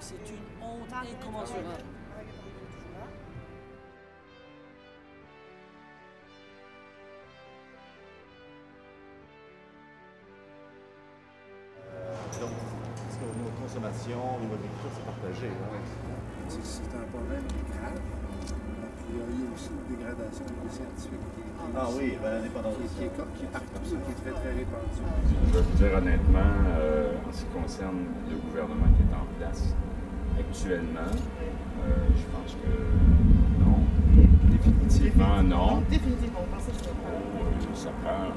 C'est une honte incommensurable. Donc, est-ce que nos consommations, nos agriculture, c'est partagé? Hein? C'est un problème grave. Il y a eu aussi une dégradation des scientifiques qui, Ah oui, ben, l'indépendance. qui, qui, est, qui est partout, qui est très très répandue. Je vais vous dire honnêtement, euh, en ce qui concerne le gouvernement qui est en place actuellement, euh, je pense que non. Définitivement non. Définitivement, on pensait que c'était Euh, ça, prend,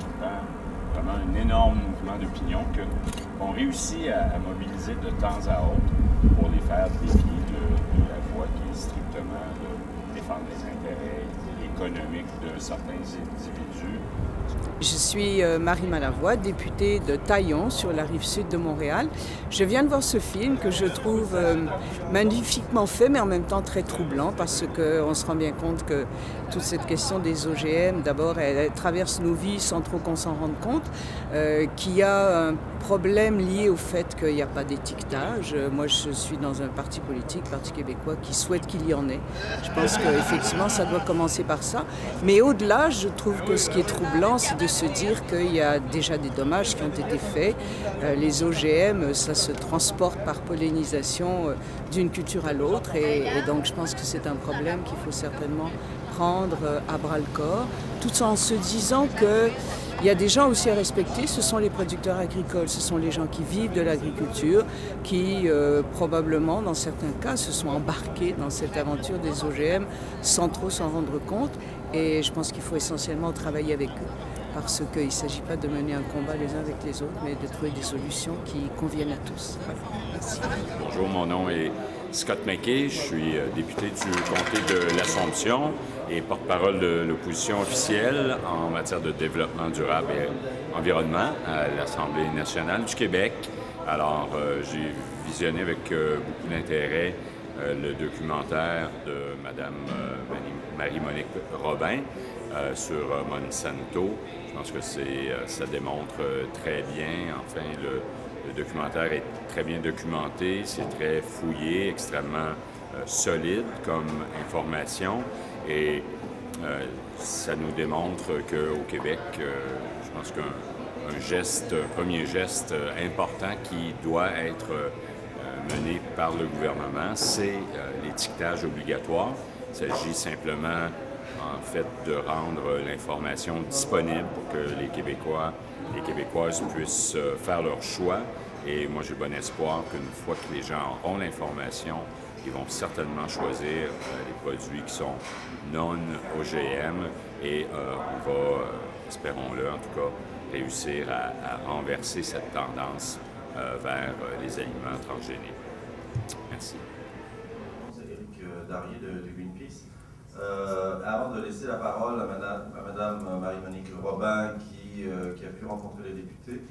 ça prend vraiment un énorme mouvement d'opinion que- qu'on réussit à, à mobiliser de temps à autre pour les faire défier qui est strictement de défendre les intérêts économiques de certains individus. Je suis euh, Marie Malavoie, députée de Taillon sur la rive sud de Montréal. Je viens de voir ce film que je trouve euh, magnifiquement fait, mais en même temps très troublant parce qu'on se rend bien compte que toute cette question des OGM, d'abord, elle, traverse nos vies sans trop qu'on s'en rende compte, euh, qu'il y a un problème lié au fait qu'il n'y a pas d'étiquetage. Moi, je suis dans un parti politique, Parti québécois, qui souhaite qu'il y en ait. Je pense qu'effectivement, ça doit commencer par ça. Mais au-delà, je trouve que ce qui est troublant, c'est de se dire qu'il y a déjà des dommages qui ont été faits. Euh, les OGM, ça se transporte par pollinisation euh, d'une culture à l'autre. Et, donc, je pense que c'est un problème qu'il faut certainement prendre euh, à bras le corps, tout en se disant que il y a des gens aussi à respecter, ce sont les producteurs agricoles, ce sont les gens qui vivent de l'agriculture, qui probablement, dans certains cas, se sont embarqués dans cette aventure des OGM sans trop s'en rendre compte. Et je pense qu'il faut essentiellement travailler avec eux, parce qu'il ne s'agit pas de mener un combat les uns avec les autres, mais de trouver des solutions qui conviennent à tous. Bonjour, mon nom est Scott McKay. Je suis euh, député du comté de l'Assomption et porte-parole de l'opposition officielle en matière de développement durable et environnement à l'Assemblée nationale du Québec. Alors, euh, j'ai visionné avec euh, beaucoup d'intérêt le documentaire de Mme Marie-Monique Robin euh, sur euh, Monsanto. Je pense que c'est, euh, ça démontre très bien, enfin, le, documentaire est très bien documenté, c'est très fouillé, extrêmement solide comme information et ça nous démontre qu'au Québec, je pense qu'un un geste, un premier geste important qui doit être mené par le gouvernement, c'est l'étiquetage obligatoire. Il s'agit simplement en fait de rendre l'information disponible pour que les Québécois, les Québécoises puissent euh, faire leur choix. Et moi, j'ai bon espoir qu'une fois que les gens auront l'information, ils vont certainement choisir euh, les produits qui sont non OGM et euh, on va, espérons-le en tout cas, réussir à, renverser cette tendance vers les aliments transgéniques. Merci. Euh, Darier de, de Greenpeace. De laisser la parole à Madame, Madame Marie-Monique Robin qui, euh, qui a pu rencontrer les députés,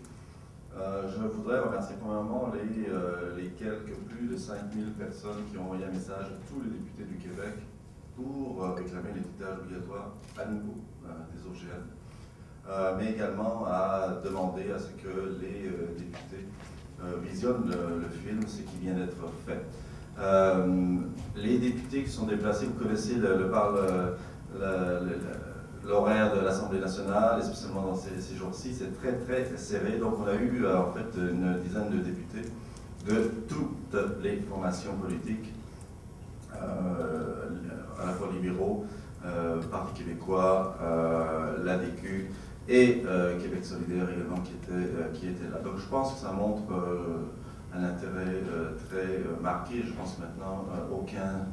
euh, je voudrais remercier premièrement les, euh, les quelques plus de 5000 personnes qui ont envoyé un message à tous les députés du Québec pour euh, réclamer l'étiquetage obligatoire à nouveau euh, des OGM, Euh, mais également à demander à ce que les euh, députés euh, visionnent le, film, ce qui vient d'être fait. Euh, les députés qui sont déplacés, vous connaissez le- le- le- l'horaire de l'Assemblée nationale, et spécialement dans ces, jours-ci, c'est très très serré. Donc on a eu euh, en fait une dizaine de députés de toutes les formations politiques, euh, à la fois libéraux, euh, Parti québécois, l'ADQ et Québec solidaire également qui était, qui là. Donc je pense que ça montre un intérêt très marqué. Je pense maintenant aucun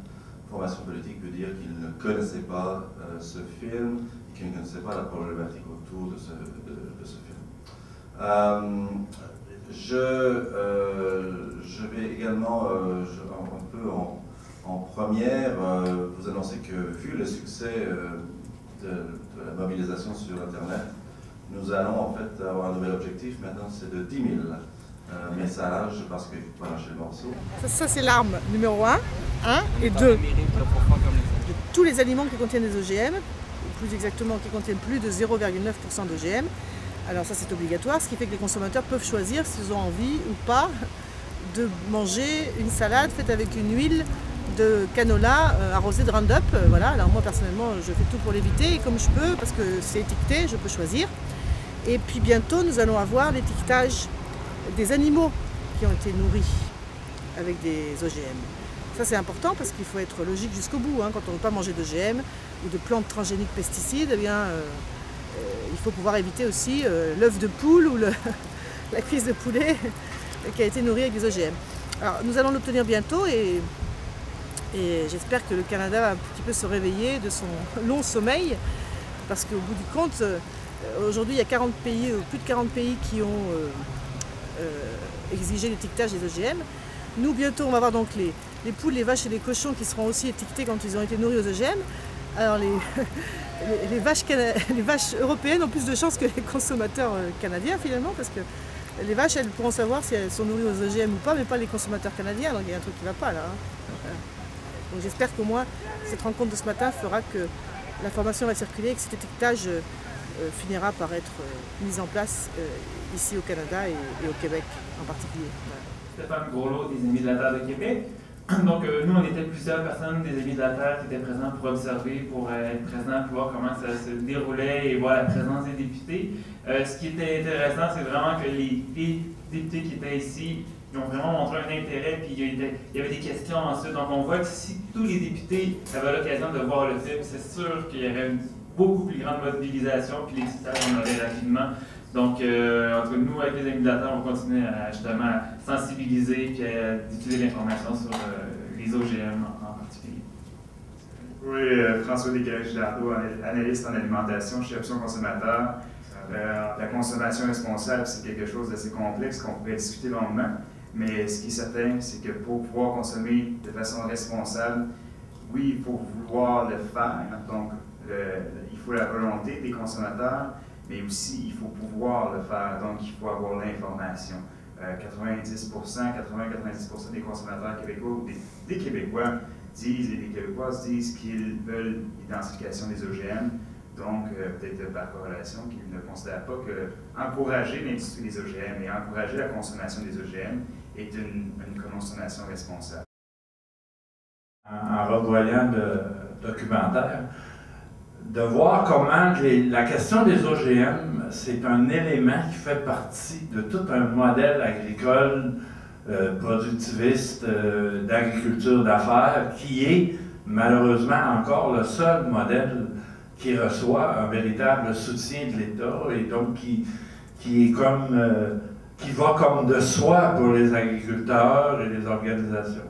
formation politique peut dire qu'il ne connaissait pas euh, ce film et qu'il ne connaissait pas la problématique autour de ce, film. Euh, je, euh, je vais également, un, peu en, en première, vous annoncer que vu le succès de la mobilisation sur Internet, nous allons en fait avoir un nouvel objectif maintenant, c'est de 10 000 messages parce qu'il faut pas lâcher le morceau. Ça, ça, c'est l'arme numéro 1, et 2. Tous les aliments qui contiennent des OGM, ou plus exactement qui contiennent plus de 0,9% d'OGM, alors ça c'est obligatoire, ce qui fait que les consommateurs peuvent choisir s'ils ont envie ou pas de manger une salade faite avec une huile de canola euh, arrosée de Roundup. Euh, voilà, alors moi personnellement je fais tout pour l'éviter comme je peux parce que c'est étiqueté, je peux choisir. Et puis bientôt nous allons avoir l'étiquetage des animaux qui ont été nourris avec des OGM. Ça c'est important parce qu'il faut être logique jusqu'au bout. Hein. Quand on ne veut pas manger d'OGM ou de plantes transgéniques pesticides, eh bien, euh, il faut pouvoir éviter aussi l'œuf de poule ou la cuisse de poulet qui a été nourrie avec des OGM. Alors nous allons l'obtenir bientôt et et j'espère que le Canada va un petit peu se réveiller de son long sommeil, parce qu'au bout du compte, euh, aujourd'hui il y a 40 pays, euh, plus de 40 pays qui ont euh, exigé l'étiquetage des OGM. Nous bientôt on va avoir donc les, poules, les vaches et les cochons qui seront aussi étiquetés quand ils ont été nourris aux OGM. Alors les, vaches, les européennes ont plus de chances que les consommateurs canadiens finalement, parce que les vaches elles pourront savoir si elles sont nourries aux OGM ou pas, mais pas les consommateurs canadiens, donc il y a un truc qui ne va pas là. Hein. Donc j'espère qu'au moins cette rencontre de ce matin fera que l'information va circuler et que cet étiquetage euh, euh, finira par être euh, mis en place ici au Canada et, au Québec en particulier. Stéphane Groslot des Amis de la Terre de Québec. Donc, nous, on était plusieurs personnes des Amis de la Terre qui étaient présents pour observer, pour être présents, pour voir comment ça se déroulait et voir la présence des députés. ce qui était intéressant, c'est vraiment que les, les députés qui étaient ici ils ont vraiment montré un intérêt, puis il y, avait des questions ensuite. Donc on voit que si tous les députés avaient l'occasion de voir le film, c'est sûr qu'il y aurait une beaucoup plus grande mobilisation, puis les citages en aurait rapidement. Donc, euh, entre nous, avec les animateurs, on continue à justement sensibiliser et à diffuser l'information sur euh, les OGM en, particulier. Oui, euh, François Desgages-Gilardo, analyste en alimentation chez Option Consommateur. la consommation responsable, c'est quelque chose d'assez complexe qu'on pourrait discuter longuement. Mais ce qui est certain, c'est que pour pouvoir consommer de façon responsable, oui, il faut vouloir le faire. Donc, il faut la volonté des consommateurs, mais aussi il faut pouvoir le faire. Donc, il faut avoir l'information. 90 80-90 des consommateurs québécois ou des, Québécois disent et des Québécoises disent qu'ils veulent l'identification des OGM. Donc, euh, peut-être par corrélation, qu'ils ne considèrent pas que encourager l'industrie des OGM et encourager la consommation des OGM est une, consommation responsable. En, revoyant le documentaire, de voir comment la question des OGM, c'est un élément qui fait partie de tout un modèle agricole euh, productiviste euh, d'agriculture d'affaires qui est malheureusement encore le seul modèle qui reçoit un véritable soutien de l'État et donc qui, qui est comme euh, qui va comme de soi pour les agriculteurs et les organisations.